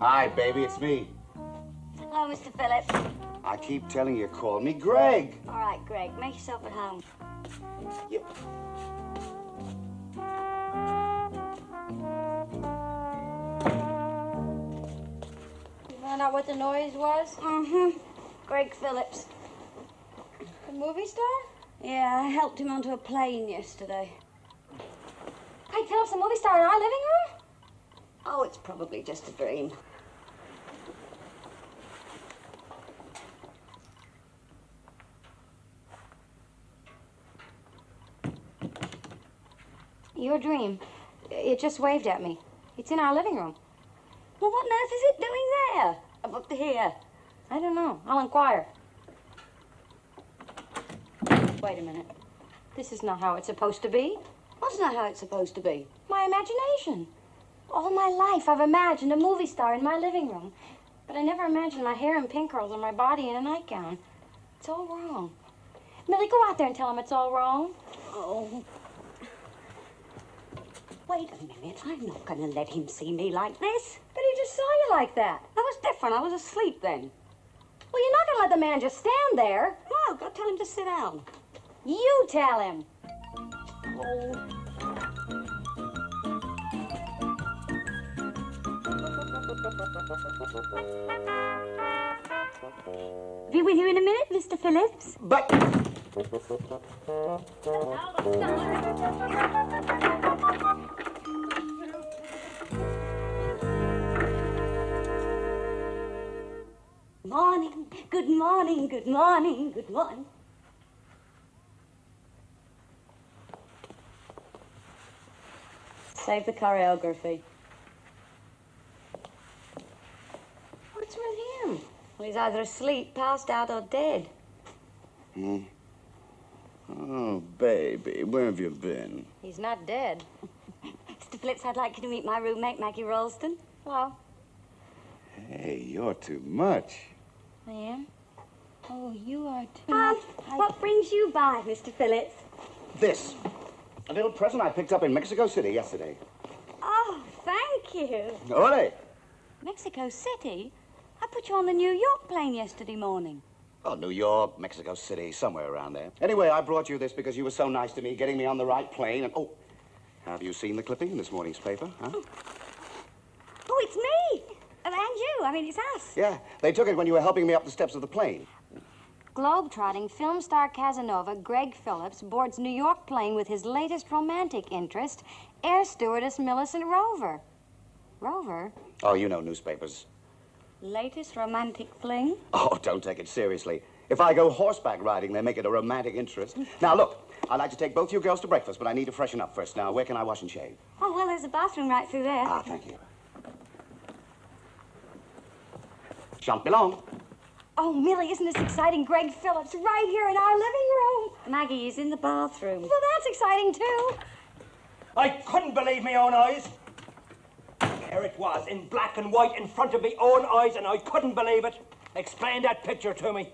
Hi, baby, it's me. Hello, Mr. Phillips. I keep telling you, call me Greg. All right, Greg, make yourself at home. You- You found out what the noise was? Mm-hmm. Greg Phillips. The movie star? Yeah, I helped him onto a plane yesterday. Hey, Phillips, a movie star in our living room? Oh, it's probably just a dream. Your dream. It just waved at me. It's in our living room. Well, what on earth is it doing there? Up to here. I don't know. I'll inquire. Wait a minute. This is not how it's supposed to be. What's not how it's supposed to be? My imagination. All my life, I've imagined a movie star in my living room. But I never imagined my hair in pink curls and my body in a nightgown. It's all wrong. Millie, go out there and tell him it's all wrong. Oh. Wait a minute. I'm not going to let him see me like this. But he just saw you like that. I was different. I was asleep then. Well, you're not going to let the man just stand there. No, go tell him to sit down. You tell him. Oh. Be with you in a minute, Mr. Phillips. But Morning. Good morning. Good morning. Good morning. Save the choreography. What's with him? Well, he's either asleep, passed out, or dead. Hmm. Oh, baby, where have you been? He's not dead. Mr. Phillips, I'd like you to meet my roommate, Maggie Ralston. Well, Hey, you're too much. I am. Oh, you are too. Um, much. I- what brings you by, Mr. Phillips? This. A little present I picked up in Mexico City yesterday. Oh, thank you. Ole. Mexico City? I put you on the New York plane yesterday morning. Oh, New York, Mexico City, somewhere around there. Anyway, I brought you this because you were so nice to me, getting me on the right plane. And oh, have you seen the clipping in this morning's paper? Huh? Oh, it's me! You. I mean, it's us. Yeah, they took it when you were helping me up the steps of the plane. Globetrotting film star Casanova Greg Phillips boards New York plane with his latest romantic interest, air stewardess Millicent Rover. Rover? Oh, you know newspapers. Latest romantic fling? Oh, don't take it seriously. If I go horseback riding, they make it a romantic interest. Now, look, I'd like to take both you girls to breakfast, but I need to freshen up first. Now, where can I wash and shave? Oh, well, there's a bathroom right through there. Ah, thank you. Shan't be long. Oh, Millie, isn't this exciting? Greg Phillips right here in our living room. Maggie is in the bathroom. Well, that's exciting, too. I couldn't believe my own eyes. There it was, in black and white, in front of my own eyes, and I couldn't believe it. Explain that picture to me.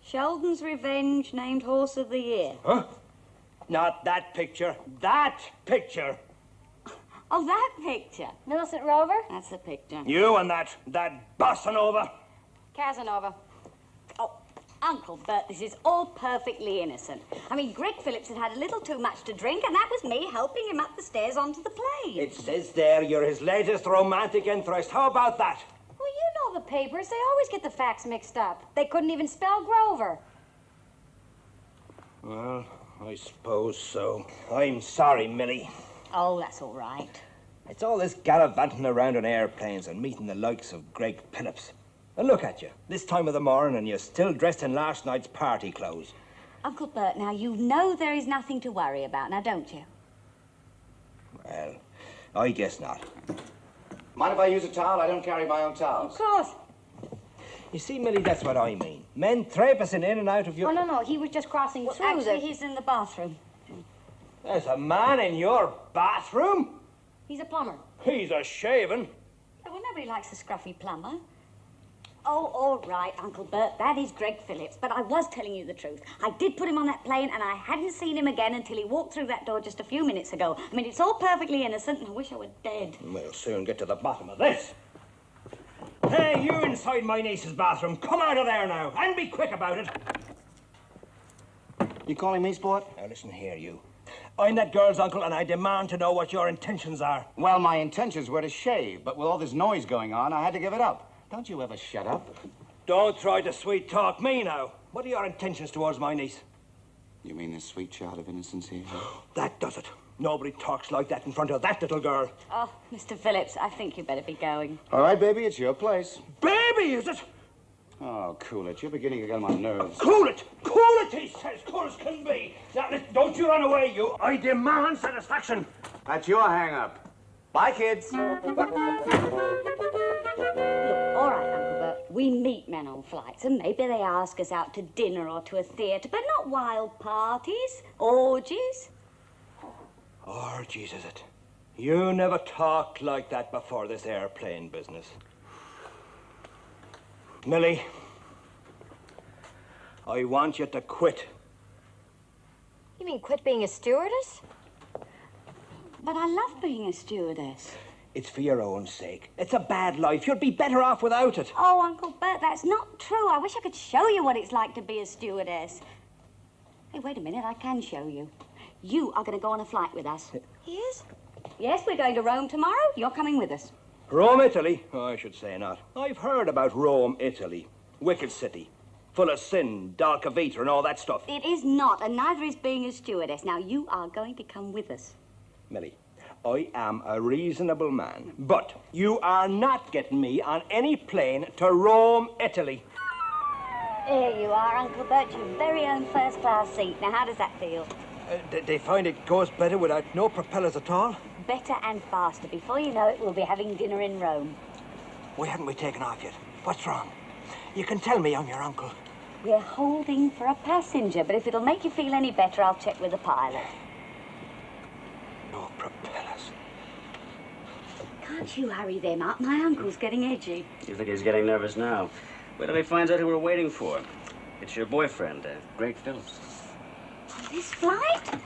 Sheldon's Revenge named Horse of the Year. Huh? Not that picture. That picture. Oh, that picture. Millicent Rover? That's the picture. You and that, that bossa nova. Casanova. Oh, Uncle Bert, this is all perfectly innocent. I mean, Greg Phillips had had a little too much to drink, and that was me helping him up the stairs onto the plane. It says there you're his latest romantic interest. How about that? Well, you know the papers. They always get the facts mixed up. They couldn't even spell Grover. Well, I suppose so. I'm sorry, Millie. Oh, that's all right. It's all this gallivanting around in airplanes and meeting the likes of Greg Phillips. And look at you, this time of the morning, and you're still dressed in last night's party clothes. Uncle Bert, now you know there is nothing to worry about, now don't you? Well, I guess not. Mind if I use a towel? I don't carry my own towels. Of course. You see, Millie, that's what I mean. Men traipsing in and out of your. Oh, no, no. He was just crossing Well, through actually, the... he's in the bathroom. There's a man in your bathroom? He's a plumber. He's a shaven. Oh, well, nobody likes a scruffy plumber. Oh, all right, Uncle Bert, that is Greg Phillips. But I was telling you the truth. I did put him on that plane, and I hadn't seen him again until he walked through that door just a few minutes ago. I mean, it's all perfectly innocent, and I wish I were dead. We'll soon get to the bottom of this. Hey, you inside my niece's bathroom. Come out of there now, and be quick about it. You calling me, sport? Now listen here, you. I'm that girl's uncle, and I demand to know what your intentions are. Well, my intentions were to shave, but with all this noise going on, I had to give it up. Don't you ever shut up? Don't try to sweet talk me now. What are your intentions towards my niece? You mean this sweet child of innocence here? That does it. Nobody talks like that in front of that little girl. Oh, Mr. Phillips, I think you'd better be going. All right, baby, it's your place. Baby, is it? Oh, cool it. You're beginning to get on my nerves. Cool it! Cool it, he says. Cool as can be. Now, listen, don't you run away, you. I demand satisfaction. That's your hang-up. Bye, kids. Look, all right, Uncle Bert, we meet men on flights, and maybe they ask us out to dinner or to a theatre, but not wild parties, orgies. Oh, Jesus, is it? You never talked like that before this airplane business. Millie, I want you to quit. You mean quit being a stewardess? But I love being a stewardess. It's for your own sake. It's a bad life. You'd be better off without it. Oh, Uncle Bert, that's not true. I wish I could show you what it's like to be a stewardess. Hey, wait a minute, I can show you. You are going to go on a flight with us. He is? Yes, we're going to Rome tomorrow. You're coming with us. Rome, Italy? Oh, I should say not. I've heard about Rome, Italy. Wicked city. Full of sin, dark of and all that stuff. It is not, and neither is being a stewardess. Now, you are going to come with us. Millie, I am a reasonable man, but you are not getting me on any plane to Rome, Italy. There you are, Uncle Bert, your very own first class seat. Now, how does that feel? Uh, they find it goes better without no propellers at all? Better and faster. Before you know it, we'll be having dinner in Rome. Why haven't we taken off yet? What's wrong? You can tell me I'm your uncle. We're holding for a passenger, but if it'll make you feel any better, I'll check with the pilot. No propellers. Can't you hurry them up? My uncle's getting edgy. You think he's getting nervous now? Wait till he finds out who we're waiting for. It's your boyfriend, uh, Greg Phillips. This flight?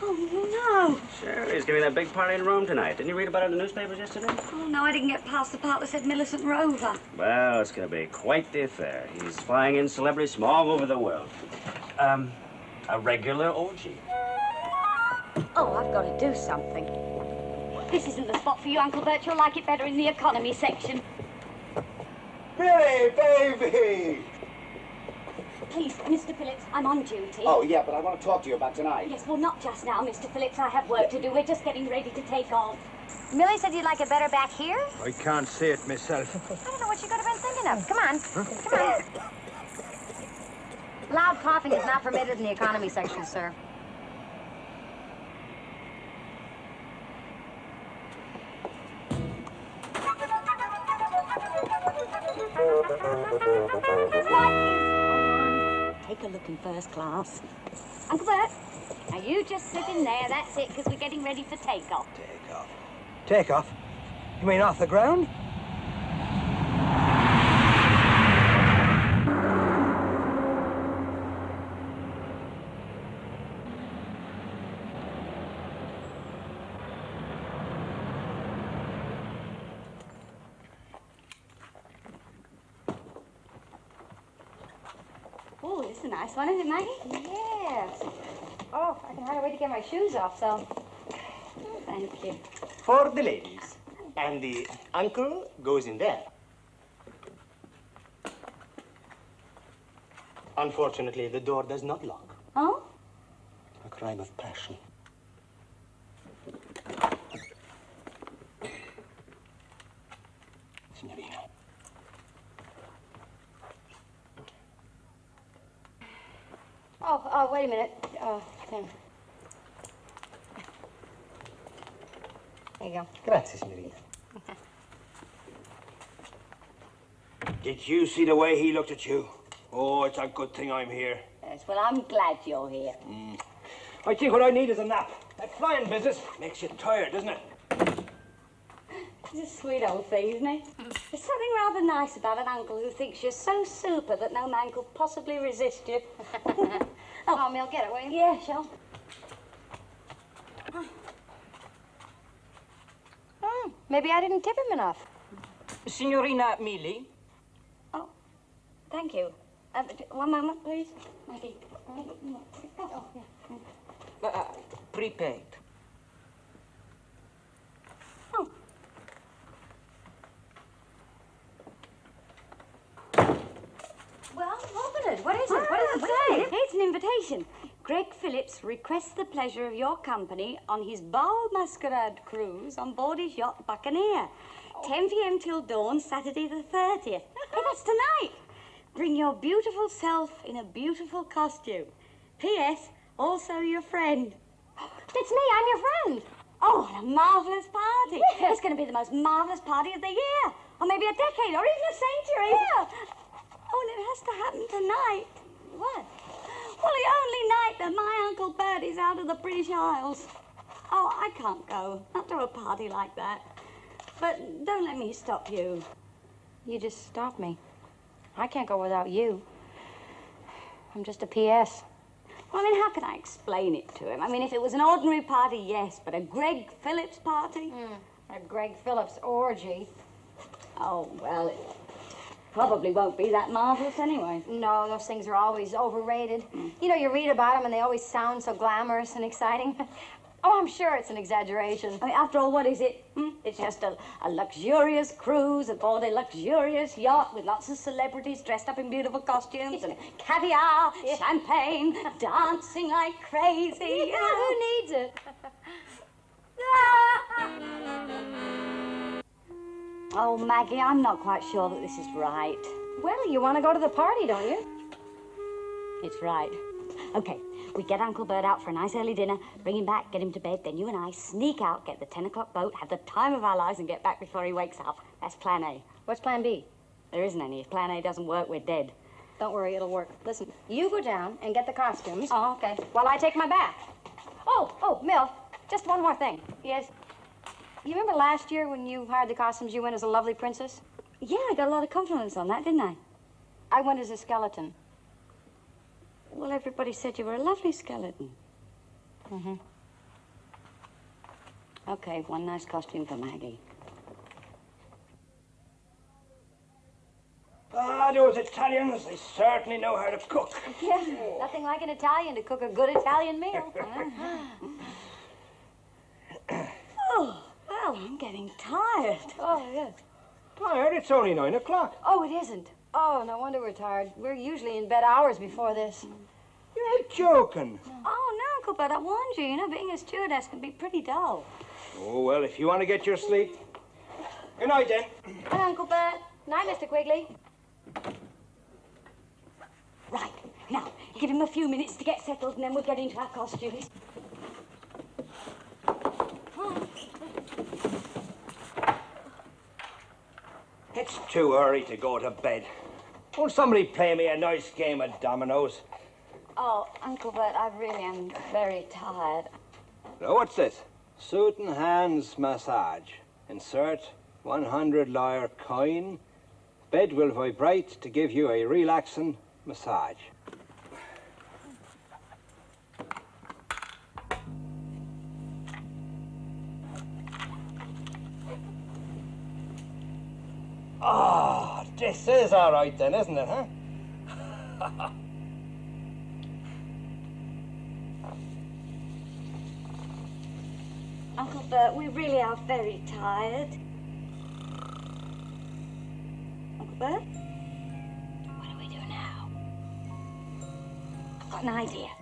Oh, no. Sure, he's giving that big party in Rome tonight. Didn't you read about it in the newspapers yesterday? Oh, no, I didn't get past the part that said Millicent Rover. Well, it's going to be quite the affair. He's flying in celebrities from all over the world. Um, a regular orgy. Oh, I've got to do something. This isn't the spot for you, Uncle Bert. You'll like it better in the economy section. Billy, baby! Please, Mr. Phillips, I'm on duty. Oh, yeah, but I want to talk to you about tonight. Yes, well, not just now, Mr. Phillips. I have work to do. We're just getting ready to take off. Millie said you'd like it better back here? I can't see it myself. I don't know what you could have been thinking of. Come on. Come on. Loud coughing is not permitted in the economy section, sir. Take a look in first class. Uncle Bert, now you just sit in there. That's it, because we're getting ready for takeoff. Take off. Take off? You mean off the ground? This is a one, isn't it, Maggie? Yes. Oh, I can hardly wait to get my shoes off, so. Thank you. For the ladies. And the uncle goes in there. Unfortunately, the door does not lock. Oh? A crime of passion. Signorina. Oh, oh, wait a minute. Uh, oh, there. There you go. Grazie, signorina. Did you see the way he looked at you? Oh, it's a good thing I'm here. Yes, well, I'm glad you're here. Mm. I think what I need is a nap. That flying business makes you tired, doesn't it? He's a sweet old thing, isn't he? There's something rather nice about an uncle who thinks you're so super that no man could possibly resist you. Oh, Mill, get it, will you? yeah, sure. Hmm, maybe I didn't tip him enough. Signorina Mili. Oh, thank you. Uh, one moment, please. Maggie. Oh, yeah. Uh, prepaid. Oh. Well, it. What is it? what does it ah, say? It's an invitation. Greg Phillips requests the pleasure of your company on his ball masquerade cruise on board his yacht Buccaneer. 10 p.m. till dawn, Saturday the 30th. hey, that's tonight. Bring your beautiful self in a beautiful costume. P.S. Also your friend. It's me, I'm your friend. Oh, what a marvellous party. It's going to be the most marvellous party of the year. Or maybe a decade, or even a century. Yeah. Oh, and it has to happen tonight. What? Well, the only night that my Uncle Bert is out of the British Isles. Oh, I can't go. Not to a party like that. But don't let me stop you. You just stop me. I can't go without you. I'm just a P.S. Well, I mean, how can I explain it to him? I mean, if it was an ordinary party, yes, but a Greg Phillips party? Hmm, a Greg Phillips orgy. Oh, well, it probably won't be that marvellous anyway. No, those things are always overrated. You know, you read about them and they always sound so glamorous and exciting. oh, I'm sure it's an exaggeration. I mean, after all, what is it? Hmm? It's just a, a luxurious cruise aboard a luxurious yacht with lots of celebrities dressed up in beautiful costumes and caviar, champagne, dancing like crazy. Yeah, who needs it? Oh, Maggie, I'm not quite sure that this is right. Well, you want to go to the party, don't you? It's right. Okay, we get Uncle Bert out for a nice early dinner, bring him back, get him to bed, then you and I sneak out, get the 10 o'clock boat, have the time of our lives, and get back before he wakes up. That's plan A. What's plan B? There isn't any. If plan A doesn't work, we're dead. Don't worry, it'll work. Listen, you go down and get the costumes. Oh, okay. While I take my bath. Oh, oh, Mill, just one more thing. Yes. You remember last year when you hired the costumes, you went as a lovely princess? Yeah, I got a lot of compliments on that, didn't I? I went as a skeleton. Well, everybody said you were a lovely skeleton. Mm-hmm. Okay, one nice costume for Maggie. Ah, those Italians, they certainly know how to cook. Yeah, nothing like an Italian to cook a good Italian meal. Oh, well, I'm getting tired. oh, yes. Tired? It's only nine o'clock. Oh, it isn't. Oh, no wonder we're tired. We're usually in bed hours before this. Mm. You're joking. Oh, no, Uncle Bert, I warned you. You know, being a stewardess can be pretty dull. Oh, well, if you want to get your sleep. Good night, then. Hi, Uncle Bert. Good night, Mr. Quigley. Right, now, give him a few minutes to get settled, and then we'll get into our costumes. It's too early to go to bed. Won't somebody play me a nice game of dominoes? Oh, Uncle Bert, I really am very tired. Now, what's this? Suit and hands massage. Insert 100 lire coin. Bed will vibrate to give you a relaxing massage. This is all right then, isn't it, huh? Uncle Bert, we really are very tired. Uncle Bert? What do we do now? I've got an idea.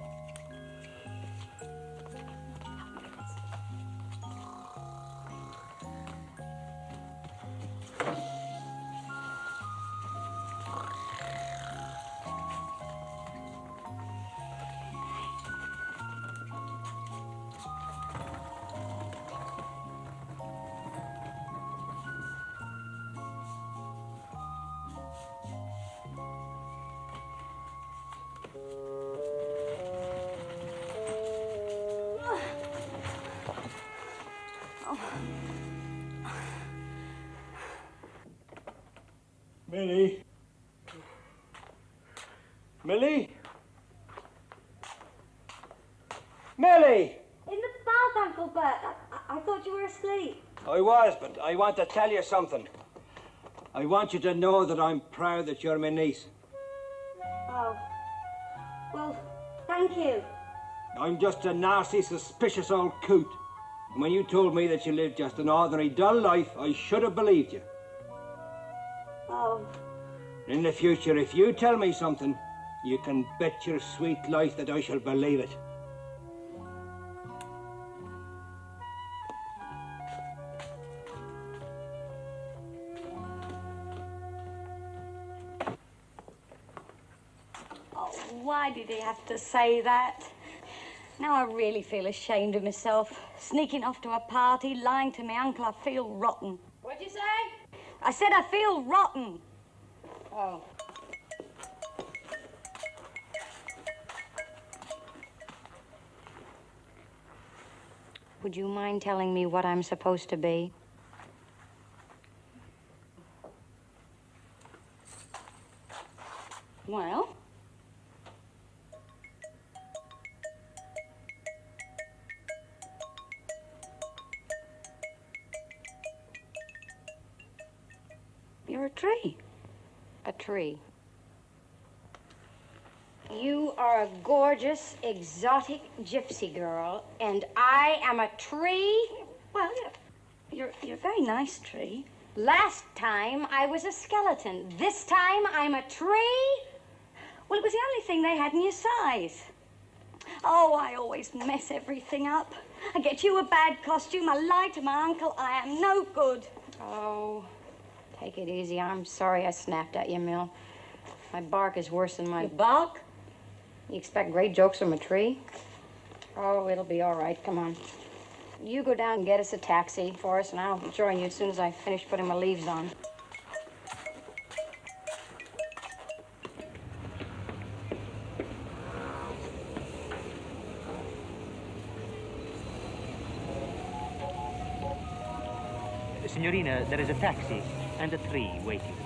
I want to tell you something. I want you to know that I'm proud that you're my niece. Oh. Well, thank you. I'm just a nasty, suspicious old coot. And when you told me that you lived just an ordinary, dull life, I should have believed you. Oh. In the future, if you tell me something, you can bet your sweet life that I shall believe it. Have to say that? Now I really feel ashamed of myself. Sneaking off to a party, lying to my uncle, I feel rotten. What'd you say? I said I feel rotten. Oh. Would you mind telling me what I'm supposed to be? Well, A tree. You are a gorgeous, exotic gypsy girl, and I am a tree. Well, you're, you're a very nice tree. Last time I was a skeleton. This time I'm a tree. Well, it was the only thing they had in your size. Oh, I always mess everything up. I get you a bad costume, I lie to my uncle, I am no good. Oh, take it easy. I'm sorry I snapped at you, Mill. My bark is worse than my. You bark? You expect great jokes from a tree? Oh, it'll be all right. Come on. You go down and get us a taxi for us, and I'll join you as soon as I finish putting my leaves on. Signorina, there is a taxi and a tree waiting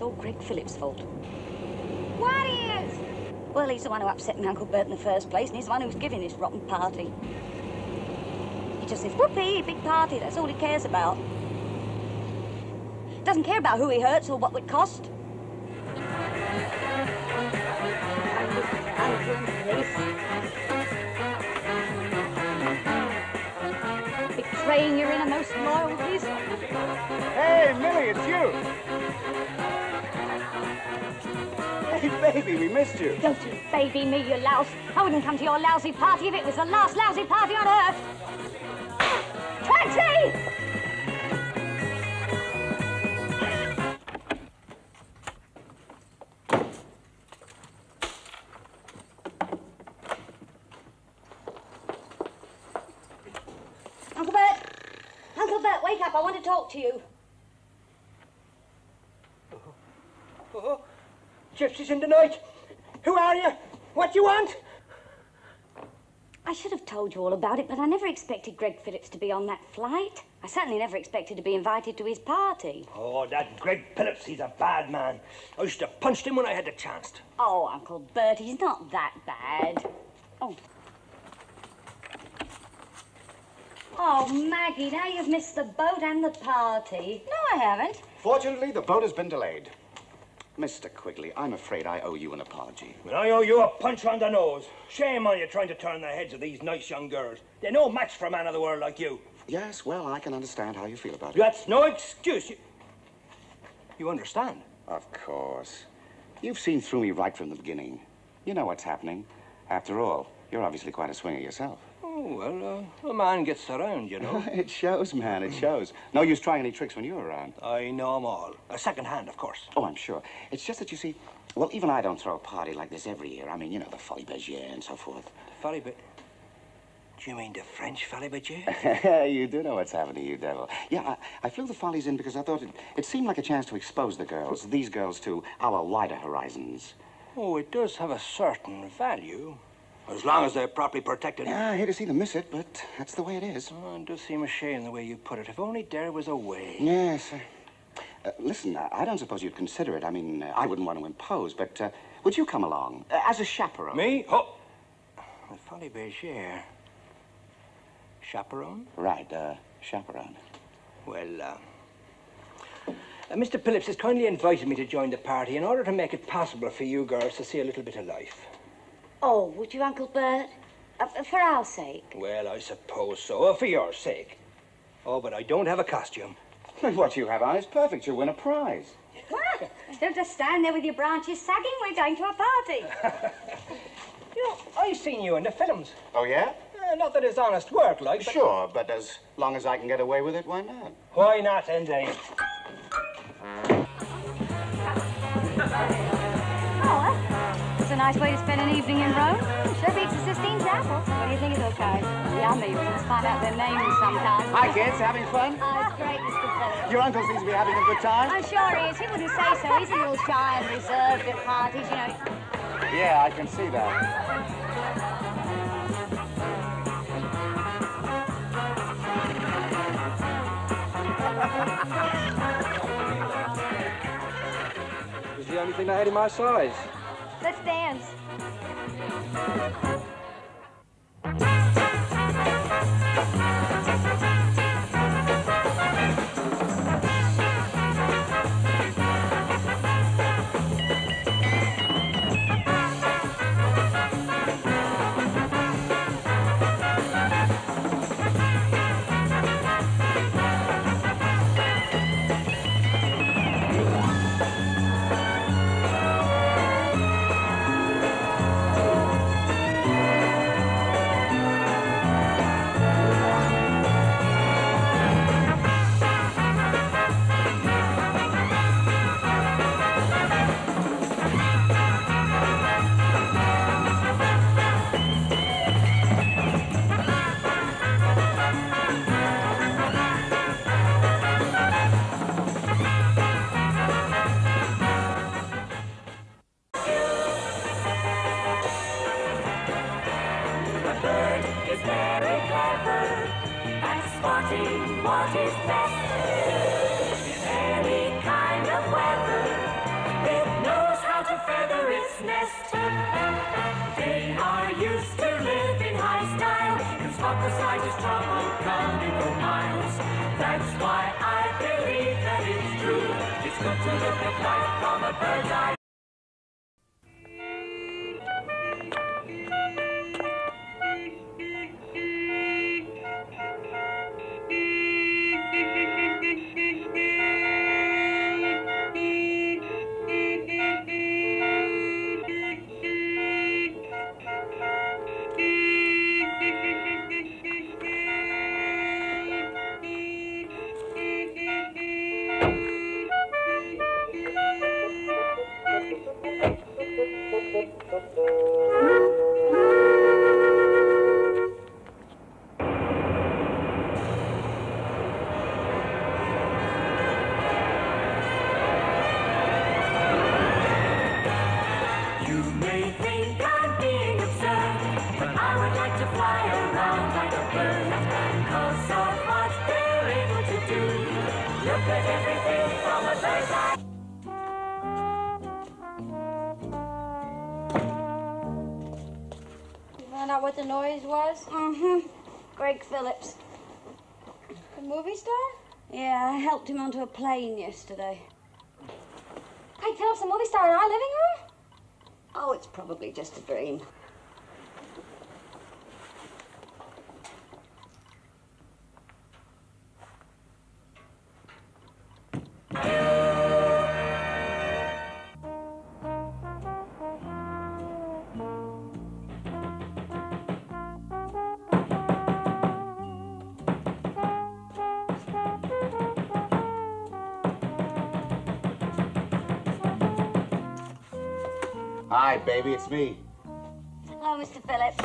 it's all Greg Phillips' fault. What is? Well, he's the one who upset my Uncle Bert in the first place, and he's the one who's giving this rotten party. He just says, whoopee, big party, that's all he cares about. Doesn't care about who he hurts or what would cost. Uncle and police. Betraying your innermost loyalties. Hey, Millie, it's you. Hey, baby, we missed you. Don't you baby me, you louse. I wouldn't come to your lousy party if it was the last lousy party on earth. Taxi! In the night. Who are you? What do you want? I should have told you all about it, but I never expected Greg Phillips to be on that flight. I certainly never expected to be invited to his party. Oh, that Greg Phillips, he's a bad man. I should have punched him when I had the chance. Oh, Uncle Bert, he's not that bad. Oh. Oh, Maggie, now you've missed the boat and the party. No, I haven't. Fortunately, the boat has been delayed. Mr. Quigley, I'm afraid I owe you an apology. And I owe you a punch on the nose. Shame on you trying to turn the heads of these nice young girls. They're no match for a man of the world like you. Yes, well, I can understand how you feel about it. That's no excuse. You, you understand? Of course. You've seen through me right from the beginning. You know what's happening. After all, you're obviously quite a swinger yourself. Oh, well, uh, a man gets around, you know. it shows, man, it shows. No use trying any tricks when you're around. I know 'em all. A second hand, of course. Oh, I'm sure. It's just that you see, well, even I don't throw a party like this every year. I mean, you know, the Folies Bergère and so forth. The Folly, but. Do you mean the French Folly Bergère? you do know what's happening, you devil. Yeah, I, I flew the Follies in because I thought it, it seemed like a chance to expose the girls, these girls, to our wider horizons. oh, it does have a certain value. As long as they're properly protected. Yeah, I hate to see them miss it, but that's the way it is. Oh, it does seem a shame the way you put it. If only there was a way. Yes. Uh, listen, I don't suppose you'd consider it. I mean, uh, I wouldn't want to impose, but uh, would you come along uh, as a chaperone? Me? Oh. The Folly Bergère. Chaperone? Right, uh, chaperone. Well, uh, uh, Mr. Phillips has kindly invited me to join the party in order to make it possible for you girls to see a little bit of life. Oh, would you, Uncle Bert? Uh, for our sake. Well, I suppose so, uh, for your sake. Oh, but I don't have a costume. What you have on is perfect. You'll win a prize. What? Don't just stand there with your branches sagging. We're going to a party. You know, I've seen you in the films. Oh, yeah? Uh, not that it's honest work, like, but Sure, but as long as I can get away with it, why not? why not, Ende? Oh, it's a nice way to spend an evening in Rome. Sure beats the Sistine Chapel. What do you think of those guys? Yummy. Let's find out their names sometime. Hi, kids. Having fun? Oh, it's great, Mr. Phillips. Your uncle seems to be having a good time. I'm sure he is. He wouldn't say so. He's a little shy and reserved at parties, you know. Yeah, I can see that. It was the only thing I had in my size. Let's dance. Yeah, I helped him onto a plane yesterday. Greg Phillips, a movie star in our living room? Oh, it's probably just a dream. Hi, baby, it's me. Hello, Mr. Phillips.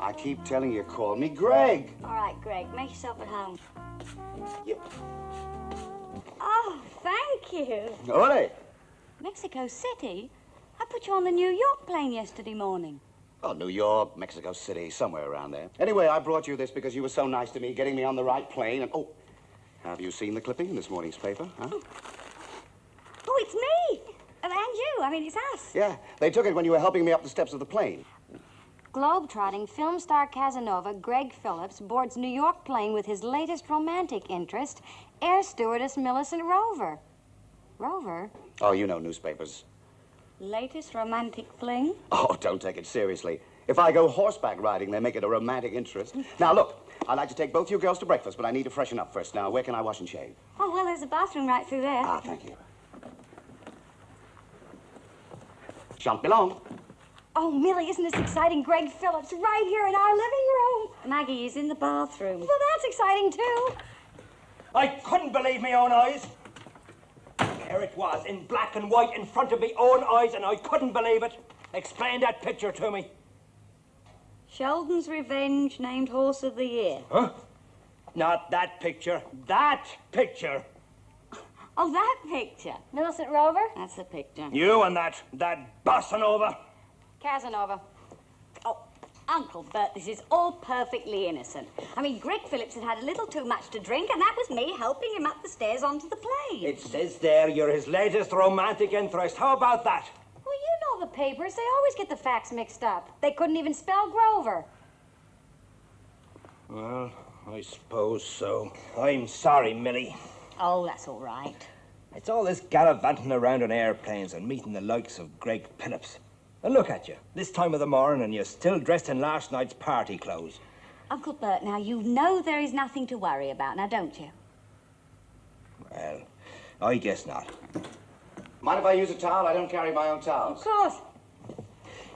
I keep telling you, call me Greg. All right, Greg, make yourself at home. Yep. Oh, thank you. Ole. Mexico City? I put you on the New York plane yesterday morning. Oh, New York, Mexico City, somewhere around there. Anyway, I brought you this because you were so nice to me, getting me on the right plane, and... Oh, have you seen the clipping in this morning's paper, huh? Oh, it's me! And you. I mean, it's us. Yeah, they took it when you were helping me up the steps of the plane. Globe-trotting film star Casanova Greg Phillips boards New York plane with his latest romantic interest, air stewardess Millicent Rover. Rover? Oh, you know newspapers. Latest romantic fling? Oh, don't take it seriously. If I go horseback riding, they make it a romantic interest. Now, look, I'd like to take both you girls to breakfast, but I need to freshen up first. Now, where can I wash and shave? Oh, well, there's a bathroom right through there. Ah, thank you. Shan't be long. Oh, Millie, isn't this exciting? Greg Phillips right here in our living room. Maggie is in the bathroom. Well, that's exciting, too. I couldn't believe my own eyes. There it was, in black and white, in front of my own eyes, and I couldn't believe it. Explain that picture to me. Sheldon's Revenge named Horse of the Year. Huh? Not that picture. That picture. Oh, that picture. Millicent Rover? That's the picture. You and that, that bossa nova. Casanova. Oh, Uncle Bert, this is all perfectly innocent. I mean, Greg Phillips had had a little too much to drink, and that was me helping him up the stairs onto the plane. It says there you're his latest romantic interest. How about that? Well, you know the papers. They always get the facts mixed up. They couldn't even spell Grover. Well, I suppose so. I'm sorry, Millie. Oh, that's all right. It's all this gallivanting around in airplanes and meeting the likes of Greg Phillips. And look at you, this time of the morning, and you're still dressed in last night's party clothes. Uncle Bert, now you know there is nothing to worry about, now don't you? Well, I guess not. Mind if I use a towel? I don't carry my own towels. Of course.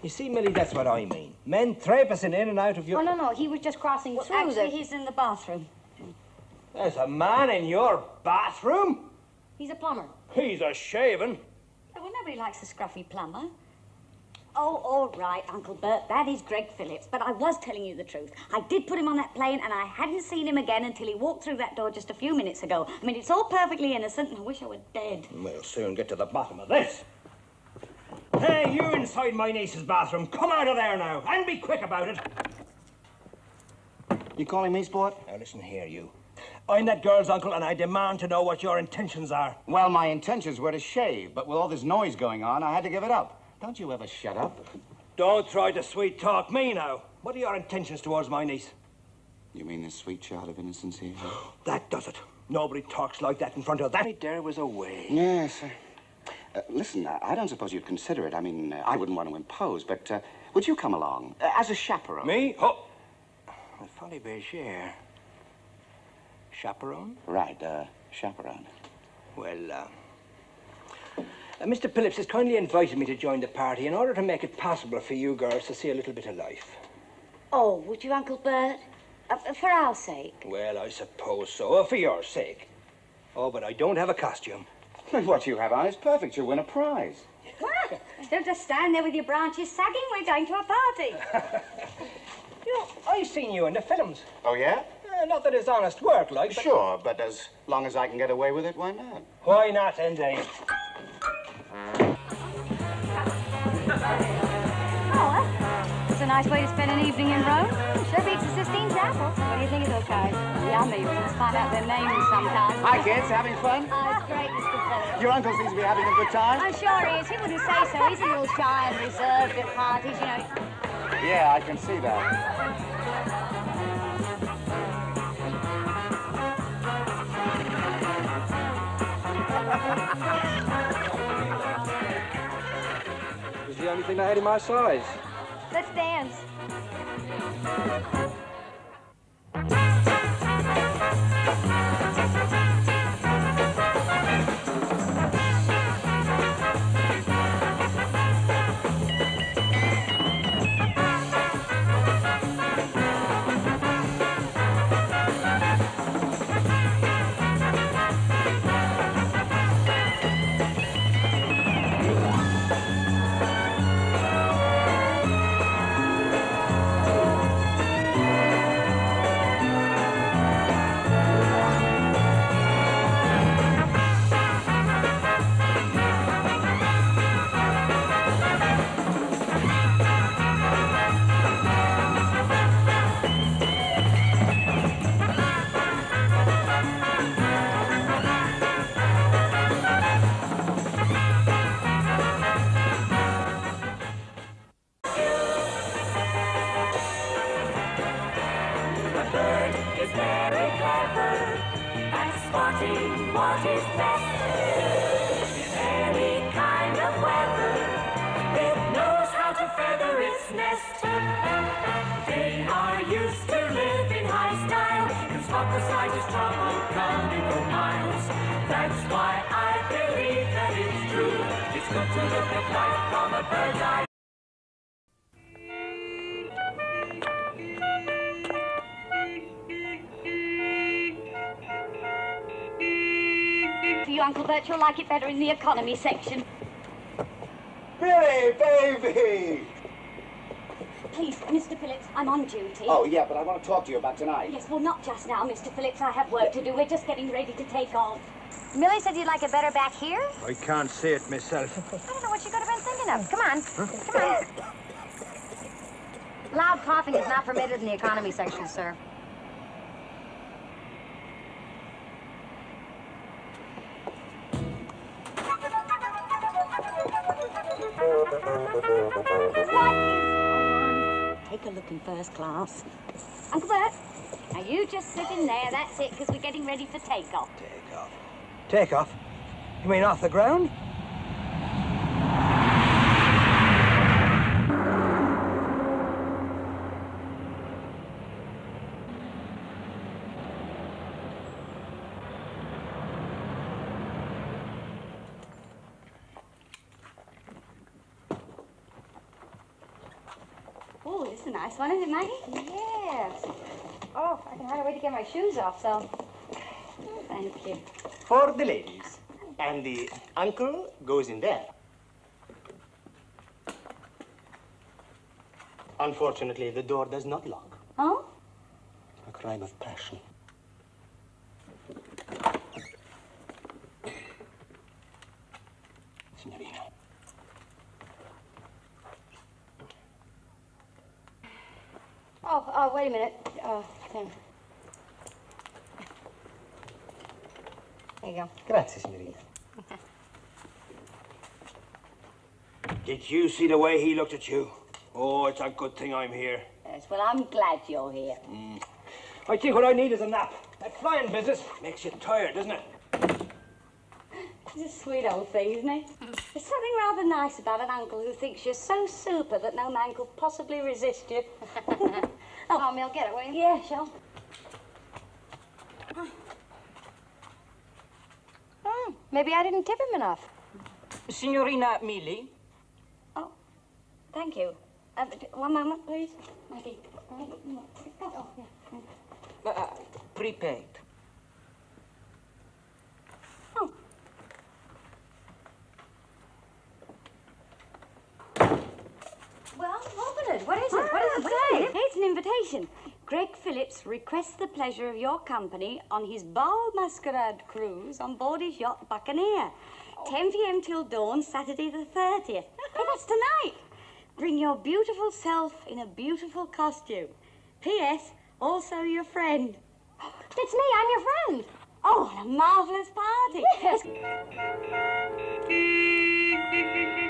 You see, Millie, that's what I mean. Men traipsing in and out of your... Oh, no, no. He was just crossing Well, through actually, the... he's in the bathroom. There's a man in your bathroom? He's a plumber. He's a shaven. Oh, well, nobody likes a scruffy plumber. Oh, all right, Uncle Bert, that is Greg Phillips, but I was telling you the truth. I did put him on that plane, and I hadn't seen him again until he walked through that door just a few minutes ago. I mean, it's all perfectly innocent, and I wish I were dead. We'll soon get to the bottom of this. Hey, you inside my niece's bathroom. Come out of there now, and be quick about it. You calling me, sport? Now listen here, you. I'm that girl's uncle, and I demand to know what your intentions are. Well, my intentions were to shave, but with all this noise going on, I had to give it up. Don't you ever shut up? Don't try to sweet talk me now. What are your intentions towards my niece? You mean this sweet child of innocence here? That does it. Nobody talks like that in front of that. There was a way. Yes. Uh, uh, listen, I I don't suppose you'd consider it. I mean, uh, I wouldn't want to impose, but uh, would you come along uh, as a chaperone? Me? Oh. A Folly Bergère. Chaperone? Right, uh, chaperone. Well, uh, uh, Mr. Phillips has kindly invited me to join the party in order to make it possible for you girls to see a little bit of life. Oh, would you, Uncle Bert? Uh, for our sake. Well, I suppose so, uh, for your sake. Oh, but I don't have a costume. What you have on is perfect. You'll win a prize. What? Don't just stand there with your branches sagging. We're going to a party. You know, I've seen you in the films. Oh, yeah? Uh, not that it's honest work, like, but Sure, but as long as I can get away with it, why not? why not, indeed? Oh, That's a nice way to spend an evening in Rome. Sure beats the Sistine Chapel. What do you think of those guys? Yummy. Let's find out their names sometime. Hi, kids. Having fun? Oh, it's great, Mr. Phillips. Your uncle seems to be having a good time. I'm sure he is. He wouldn't say so. He's a little shy and reserved at parties, you know. Yeah, I can see that. It was the only thing I had in my size. Let's dance. The bird is very clever at spotting what is best in any kind of weather. It knows how to feather its nest. They are used to living high style, can spot the slightest trouble coming for miles. That's why I believe that it's true. It's good to look at life from a bird's eye. For you, Uncle Bert, you'll like it better in the economy section. Billy, baby! Please, Mr. Phillips, I'm on duty. Oh, yeah, but I want to talk to you about tonight. Yes, well, not just now, Mr. Phillips. I have work to do. We're just getting ready to take off. Millie said you'd like it better back here? I can't see it myself. I don't know what you could have been thinking of. Come on. Come on. Loud coughing is not permitted in the economy section, sir. A look in first class. Uncle Bert, now you just sit in there. That's it, because we're getting ready for takeoff. Take off. Take off? You mean off the ground? Nice one, isn't it, Maggie? Yes. Oh, I can hardly wait to get my shoes off, so. Thank you. For the ladies. And the uncle goes in there. Unfortunately, the door does not lock. Oh? A crime of passion. Signorina. Oh, oh, wait a minute. Uh, oh, there. There you go. Grazie, signorina. Did you see the way he looked at you? Oh, it's a good thing I'm here. Yes, well, I'm glad you're here. Mm. I think what I need is a nap. That flying business makes you tired, doesn't it? He's a sweet old thing, isn't he? There's something rather nice about an uncle who thinks you're so super that no man could possibly resist you. Oh, Mill, get it, will you? yeah, sure. Hmm, maybe I didn't tip him enough. Signorina Millie, Oh, thank you. Uh, one moment, please. Maggie. Oh, yeah. uh, prepaid. Oh. It. What is it? What does ah, it say? It's an invitation. Greg Phillips requests the pleasure of your company on his ball masquerade cruise on board his yacht Buccaneer. 10 p.m. till dawn, Saturday the 30th. hey, that's tonight. Bring your beautiful self in a beautiful costume. P.S. Also your friend. It's me, I'm your friend. Oh, what a marvelous party. Yes.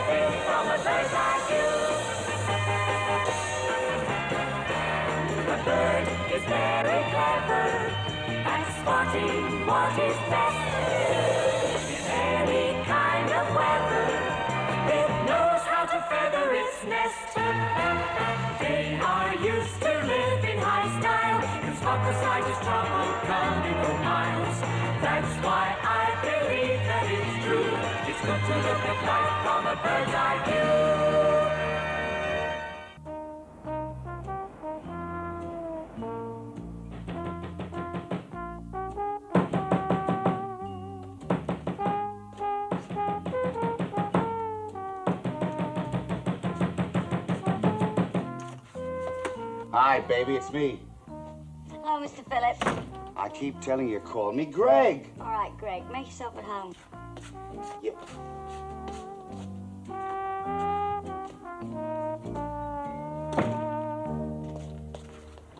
very clever at spotting what is best in any kind of weather. It knows how to feather its nest. They are used to living high style, trouble coming for miles. That's why I believe that it's true. It's good to look at life from a bird's eye view. Hi, baby, it's me. Hello, Mr. Phillips. I keep telling you, call me Greg. All right, Greg, make yourself at home. You-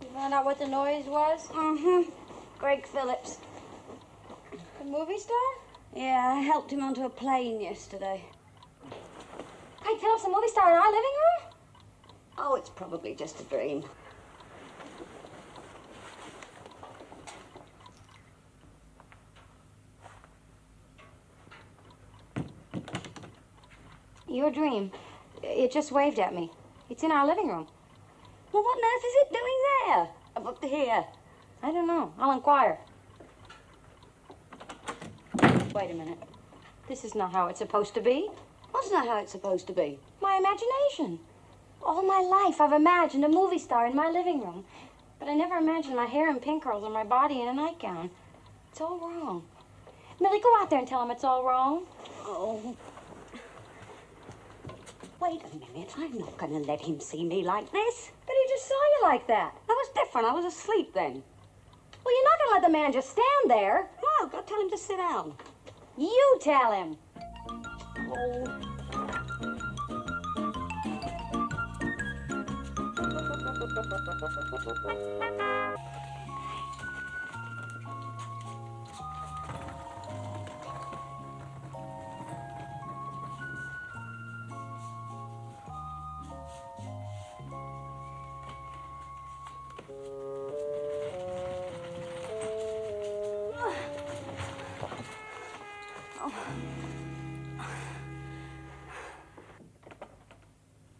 You found out what the noise was? Mm-hmm. Greg Phillips. The movie star? Yeah, I helped him onto a plane yesterday. Hey, Phillips, the movie star in our living room? Oh, it's probably just a dream. Your dream. It just waved at me. It's in our living room. Well, what on earth is it doing there? Up here. I don't know. I'll inquire. Wait a minute. This is not how it's supposed to be. What's not how it's supposed to be? My imagination. All my life, I've imagined a movie star in my living room. But I never imagined my hair in pink curls and my body in a nightgown. It's all wrong. Millie, go out there and tell him it's all wrong. Oh. Wait a minute. I'm not going to let him see me like this. But he just saw you like that. I was different. I was asleep then. Well, you're not going to let the man just stand there. No, go tell him to sit down. You tell him. Oh.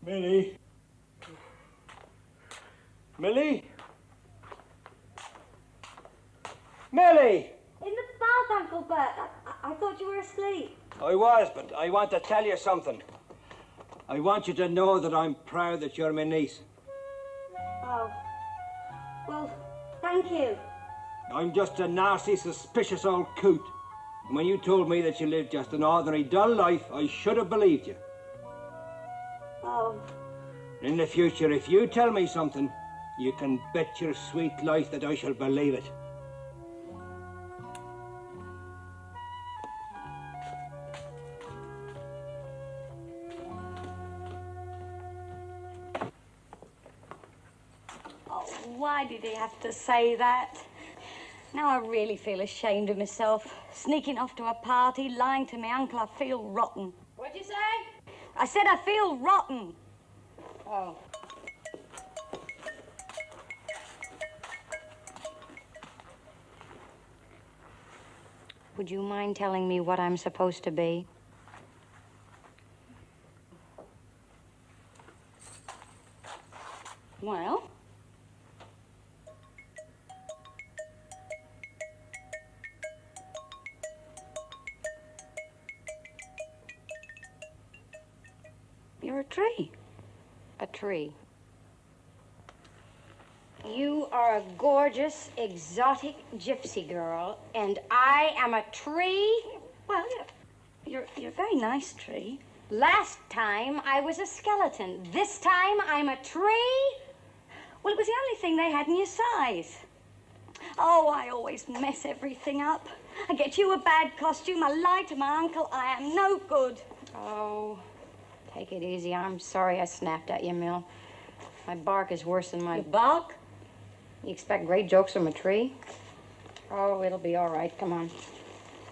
Millie? Millie? Millie! In the bath, Uncle Bert. I, I, thought you were asleep. I was, but I want to tell you something. I want you to know that I'm proud that you're my niece. Oh. Well, thank you. I'm just a nasty, suspicious old coot. And when you told me that you lived just an ordinary, dull life, I should have believed you. In the future, if you tell me something, you can bet your sweet life that I shall believe it. Oh, why did he have to say that? Now I really feel ashamed of myself. Sneaking off to a party, lying to my uncle, I feel rotten. What'd you say? I said I feel rotten. Oh. Would you mind telling me what I'm supposed to be? Well? You're a tree. A tree. You are a gorgeous, exotic gypsy girl, and I am a tree. Well, you're, you're, a very nice tree. Last time I was a skeleton. This time I'm a tree. Well, it was the only thing they had in your size. Oh, I always mess everything up. I get you a bad costume, I lie to my uncle, I am no good. Oh, take it easy. I'm sorry I snapped at you, Mill. My bark is worse than my. You bark? You expect great jokes from a tree? Oh, it'll be all right. Come on.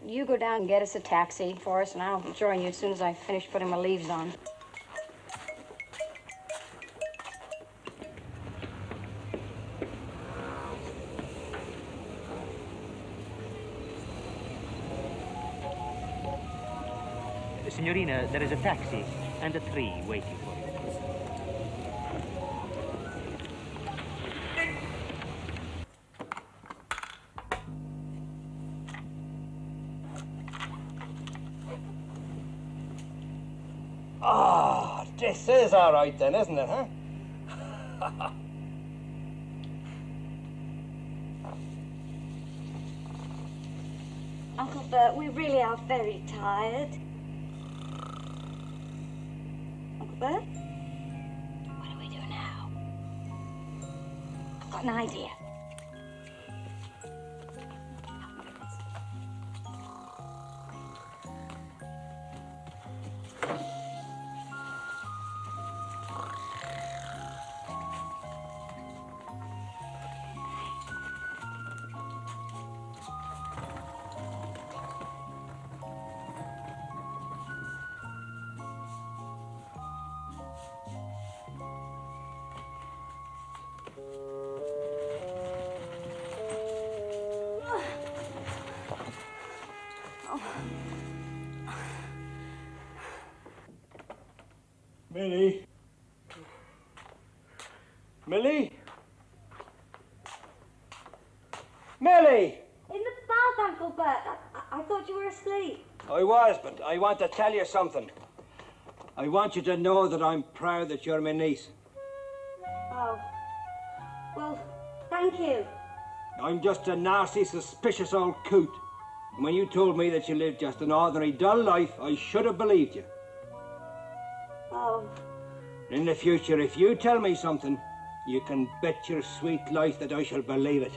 You go down and get us a taxi for us, and I'll join you as soon as I finish putting my leaves on. Signorina, there is a taxi and a tree waiting for you. Ah, this is all right then, isn't it, huh? Uncle Bert, we really are very tired. Bert? What do we do now? I've got an idea. Want to tell you something. I want you to know that I'm proud that you're my niece. Oh. Well, thank you. I'm just a nasty, suspicious old coot. And when you told me that you lived just an ordinary, dull life, I should have believed you. Oh. In the future, if you tell me something, you can bet your sweet life that I shall believe it.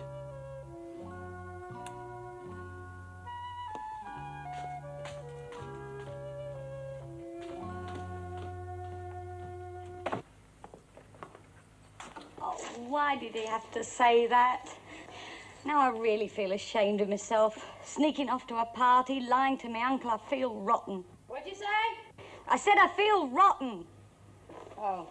Why did he have to say that? Now I really feel ashamed of myself. Sneaking off to a party, lying to my uncle, I feel rotten. What'd you say? I said I feel rotten. Oh.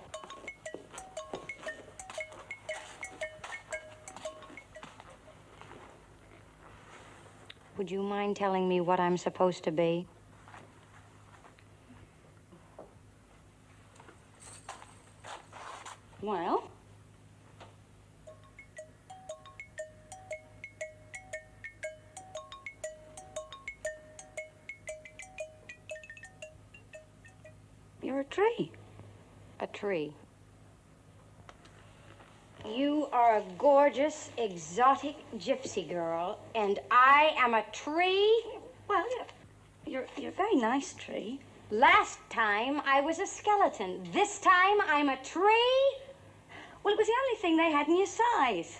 Would you mind telling me what I'm supposed to be? Well, tree. You are a gorgeous, exotic gypsy girl, and I am a tree. Well, you're, you're, a very nice tree. Last time I was a skeleton. This time I'm a tree. Well, it was the only thing they had in your size.